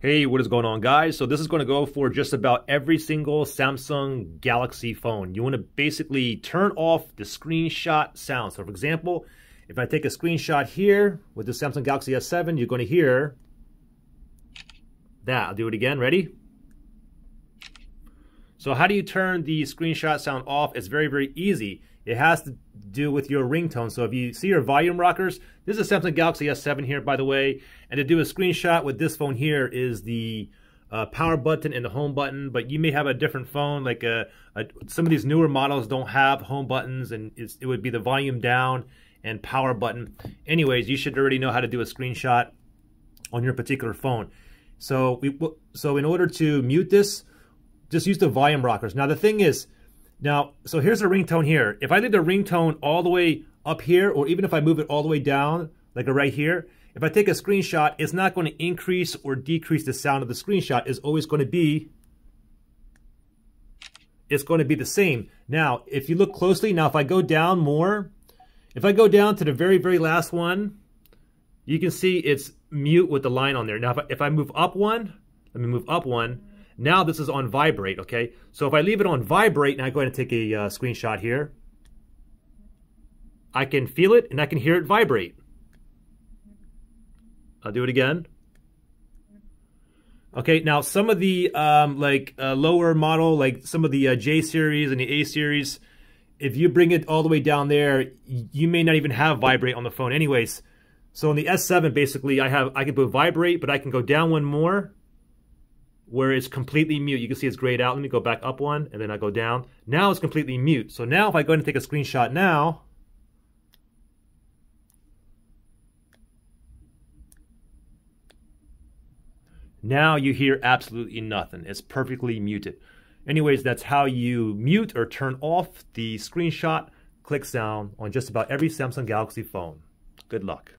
Hey, what is going on guys? So this is going to go for just about every single Samsung Galaxy phone. You want to basically turn off the screenshot sound. So for example, if I take a screenshot here with the Samsung Galaxy S7, you're going to hear that. I'll do it again. Ready? So how do you turn the screenshot sound off? It's very, very easy. It has to do with your ringtone. So if you see your volume rockers, this is a Samsung Galaxy S7 here, by the way. And to do a screenshot with this phone here is the uh, power button and the home button. But you may have a different phone, like a, a some of these newer models don't have home buttons, and it would be the volume down and power button. Anyways, you should already know how to do a screenshot on your particular phone. So we so in order to mute this, just use the volume rockers. Now the thing is, now, so here's the ringtone here. If I leave the ringtone all the way up here, or even if I move it all the way down, like right here, if I take a screenshot, it's not going to increase or decrease the sound of the screenshot. It's always going to be, it's going to be the same. Now, if you look closely, now if I go down more, if I go down to the very, very last one, you can see it's mute with the line on there. Now, if I, if I move up one, let me move up one, now this is on vibrate, okay? So if I leave it on vibrate, and I go ahead and take a uh, screenshot here, I can feel it and I can hear it vibrate. I'll do it again. Okay, now some of the um, like uh, lower model, like some of the uh, J series and the A series, if you bring it all the way down there, you may not even have vibrate on the phone. Anyways, so on the S7, basically, I have I can put vibrate, but I can go down one more, where it's completely mute. You can see it's grayed out. Let me go back up one, and then I go down. Now it's completely mute. So now if I go and take a screenshot now, now you hear absolutely nothing. It's perfectly muted. Anyways, that's how you mute or turn off the screenshot click sound on just about every Samsung Galaxy phone. Good luck.